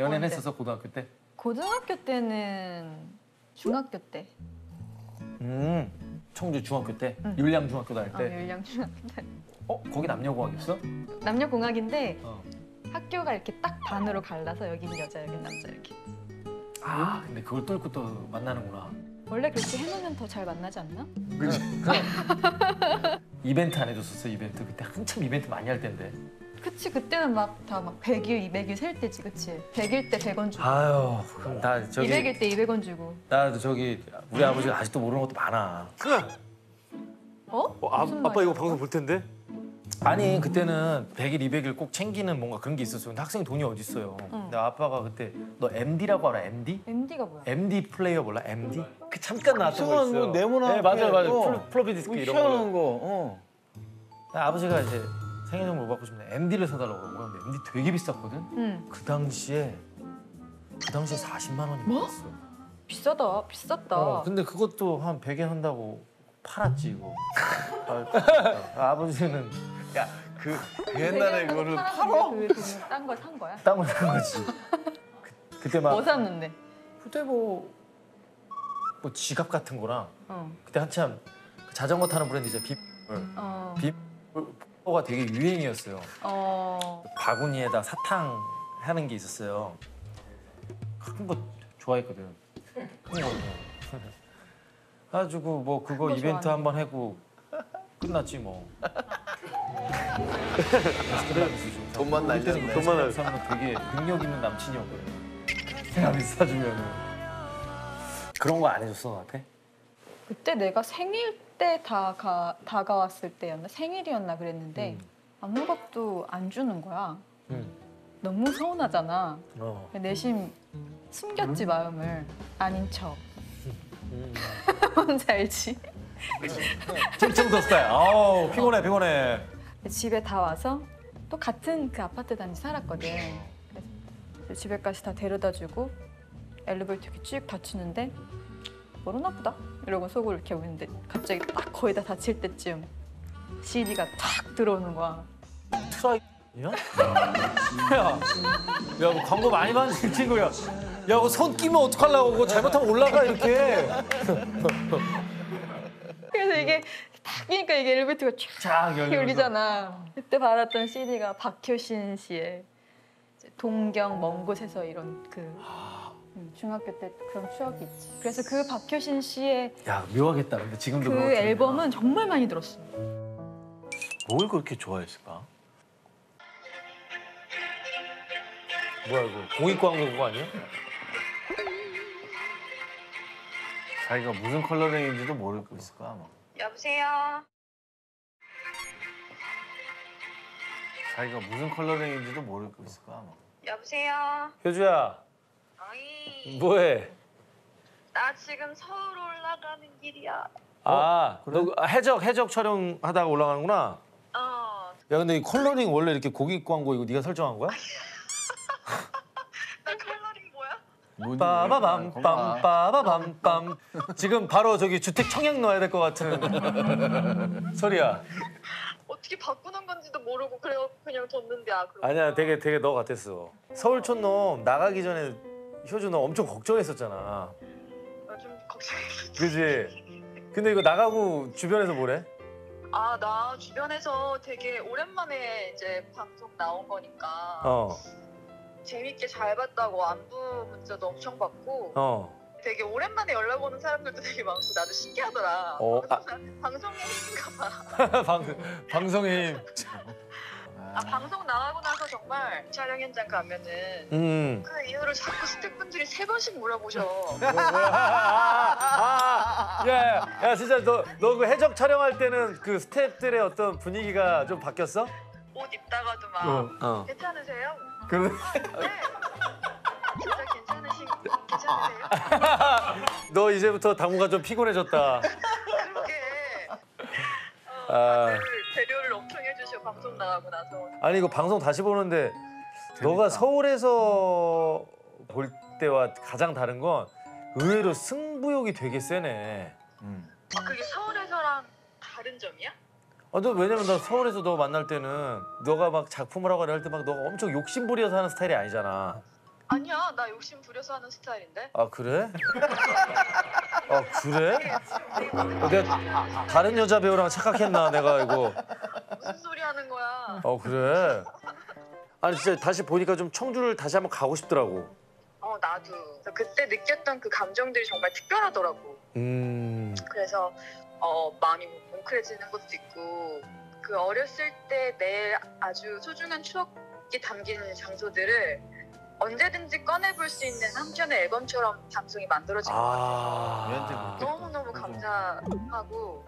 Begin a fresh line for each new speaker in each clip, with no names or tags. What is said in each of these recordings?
연애는
언제?
했었어 고등학교 때?
고등학교 때는 중학교 때.
음 청주 중학교 때?
응.
율량 중학교 다닐
어,
때?
율량 중학교 때.
어 거기 남녀공학이었어?
남녀공학인데
어.
학교가 이렇게 딱 반으로 갈라서 여긴 여자 여긴 남자 이렇게.
아 근데 그걸 뚫고 또 만나는구나.
원래 그렇게 해놓으면 더 잘 만나지 않나?
그지? 이벤트 안 해줬었어 이벤트 그때 한참 이벤트 많이 할 때인데.
그치 그때는 막다막 100일, 200일 셀 때지 그치? 100일 때 100원 주고
아유 그럼 나 저기
200일 때 200원 주고
나 저기 우리 아버지가 아직도 모르는 것도 많아.
어?
어, 아,
무슨
아빠? 이거 방송 볼 텐데?
아니 그때는 100일, 200일 꼭 챙기는 뭔가 그런 게 있었어. 근데 학생 돈이 어디 있어요?
응.
근데 아빠가 그때 너 MD라고 알아? MD?
MD가 뭐야?
MD 플레이어 몰라? MD? 그 잠깐 나왔던 거 있어요.
뭐 네모난
네 맞아요 맞아요. 플로, 플로피 디스크
뭐
이런 거.
희한한 거. 어.
나 아버지가 이제 생일 선물 뭐 받고 싶은데 MD를 사달라고 그러고 근데 MD 되게 비쌌거든.
응
그 당시에 그 당시에 40만 원이
뭐?
넘었어.
비싸다 비쌌다
어, 근데 그것도 한 100엔 한다고 팔았지 이거. 아, 버지는
그, 그 옛날에 그거를 팔어?
딴걸 산 거야?
땅을 산 거지. 그, 그때 막
뭐 샀는데?
그때 뭐, 뭐 지갑 같은 거랑
어.
그때 한참 그 자전거 타는 브랜드 이제 비
어.
비 가 되게 유행이었어요.
어.
바구니에다 사탕 하는 게 있었어요. 큰 거 좋아했거든. 큰 거. 가지고 뭐 그거
거
이벤트
좋아하네.
한번 하고 끝났지 뭐.
돈만 날렸네.
돈만 날리면 되게 능력 있는 남친이었거든. 생각이 사주면은 그런 거 안 해줬어 나한테?
그때 내가 생일 때 다가 다가왔을 때였나 생일이었나 그랬는데
음.
아무것도 안 주는 거야.
응.
너무 서운하잖아.
어.
내심 숨겼지 마음을 아닌 척.
음.
뭔지 알지?
찜찜도 스타일. 아우 피곤해 피곤해.
집에 다 와서 또 같은 그 아파트 단지 살았거든. 그래서 집에까지 다 데려다주고 엘리베이터 이렇게 쭉 닫히는데 모르나 보다 이러고 속으로 이렇게 오는데 갑자기 딱 거의 다 닫힐 때쯤 CD가 탁 들어오는 거야.
트라이 야? 야, 야, 뭐 광고 많이 받는 친구야. 야, 그거 손 끼면 어떡하려고? 그거 잘못하면 올라가 이렇게.
그래서 이게 탁 끼니까 이게 엘리베이터가 쫙. 열리잖아. 그때 받았던 CD가 박효신 씨의 동경 먼 곳에서 이런 그 음, 중학교 때 그런 추억이 있지. 그래서 그 박효신 씨의
야, 묘하겠다. 근데 지금도
그
거.
앨범은 정말 많이 들었어.
뭘 그렇게 좋아했을까?
뭐야 이거? 공익 광고 그거 아니야?
자기가 무슨 컬러링인지도 모르고 있을 거야 아마.
여보세요.
자기가 무슨 컬러링인지도 모르고 있을 거야 아마.
여보세요.
효주야,
어이.
뭐해?
나 지금 서울 올라가는 길이야.
아, 너 그- 아, 해적 해적 촬영하다가 올라가는구나.
어.
야, 근데 이 컬러링 원래 이렇게 공익 광고 이거 네가 설정한 거야?
나 컬러링 뭐야?
뭔
빠바밤? 빰 빠바밤 빰. 지금 바로 저기 주택 청약 넣어야 될 것 같은 소리야.
어떻게 바꾸는 건지도 모르고 그래 그냥 뒀는데 아 그럼.
아니야, 되게 되게 너 같았어. 서울 촌놈 나가기 전에 효주 너 엄청 걱정했었잖아.
아, 좀 걱정했어.
그지? 근데 이거 나가고 주변에서 뭐래?
아 나 주변에서 되게 오랜만에 이제 방송 나온 거니까
어,
재밌게 잘 봤다고 안부 문자도 엄청 받고
어.
되게 오랜만에 연락 오는 사람들도 되게 많고 나도 신기하더라.
어, 아.
방송, 방송의 힘인가 봐.
방, 방송이.
아 방송 나가고 나서 정말 촬영 현장 가면은
음.
그 이유를 자꾸 스태프분들이 세 번씩 물어보셔.
아, 야, 야, 야, 진짜 너 너 그 해적 촬영할 때는 그 스태프들의 어떤 분위기가 좀 바뀌었어?
옷 입다가도 막
어.
괜찮으세요?
그래?
네. 진짜 괜찮으신 괜찮으세요?
너 이제부터 당분간 좀 피곤해졌다.
그러게. 어,
아. 아니 이거 방송 다시 보는데 너가 서울에서 볼 때와 가장 다른 건 의외로 승부욕이 되게 세네.
음.
아, 그게 서울에서랑 다른 점이야?
아, 너 왜냐면 나 서울에서 너 만날 때는 너가 막 작품을 하거나 할 때 막 너가 엄청 욕심 부려서 하는 스타일이 아니잖아.
아니야 나 욕심 부려서 하는 스타일인데.
아 그래? 아 그래? 어, 내가 다른 여자 배우랑 착각했나 내가 이거.
무슨 소리 하는 거야?
어 그래? 아니 진짜 다시 보니까 좀 청주를 다시 한번 가고 싶더라고.
어 나도 그래서 그때 느꼈던 그 감정들이 정말 특별하더라고.
음.
그래서 어 마음이 뭉클해지는 것도 있고 그 어렸을 때 내 아주 소중한 추억이 담긴 장소들을 언제든지 꺼내볼 수 있는 한 편의 앨범처럼 방송이 만들어진 것 같아서
아.
그렇게
너무너무 감사하고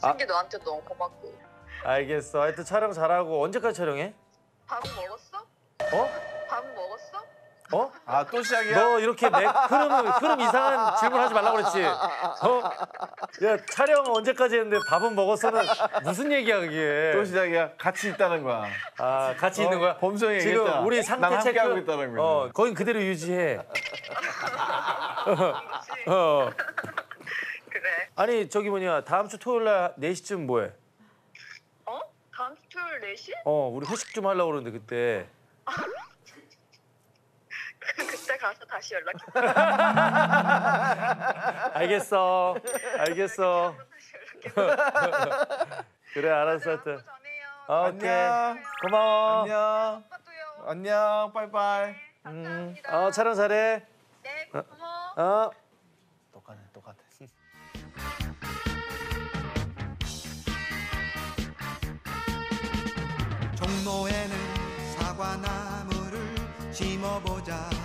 아.
승기 너한테 너무 고맙고
알겠어. 하여튼 촬영 잘하고 언제까지 촬영해?
밥은 먹었어?
어?
밥은 먹었어?
어?
아 또 시작이야?
너 이렇게 내 흐름 흐름 이상한 질문 하지 말라고 그랬지. 어? 야 촬영 언제까지 했는데 밥은 먹었어는 무슨 얘기야 그게?
또 시작이야? 같이 있다는 거야.
아 같이
어?
있는 거야?
범성이
지금
얘기했잖아.
우리
난
상태
함께
체크.
하고 있다는 거야.
어 거긴 그대로 유지해. 어.
그래
아니 저기 뭐냐 다음 주 토요일 날 4시쯤 뭐해?
어? 다음 주 토요일 4시?
어 우리 회식 좀 하려고 그러는데 그때.
그때 가서 다시 연락해
알겠어. 알겠어. 그래 알았어 하여튼. 어, 오케이.
안녕.
고마워.
안녕.
오빠도요
안녕. 빠이빠이.
감사합니다
어 촬영 잘해.
네 고마워
어.
종로에는 사과나무를 심어보자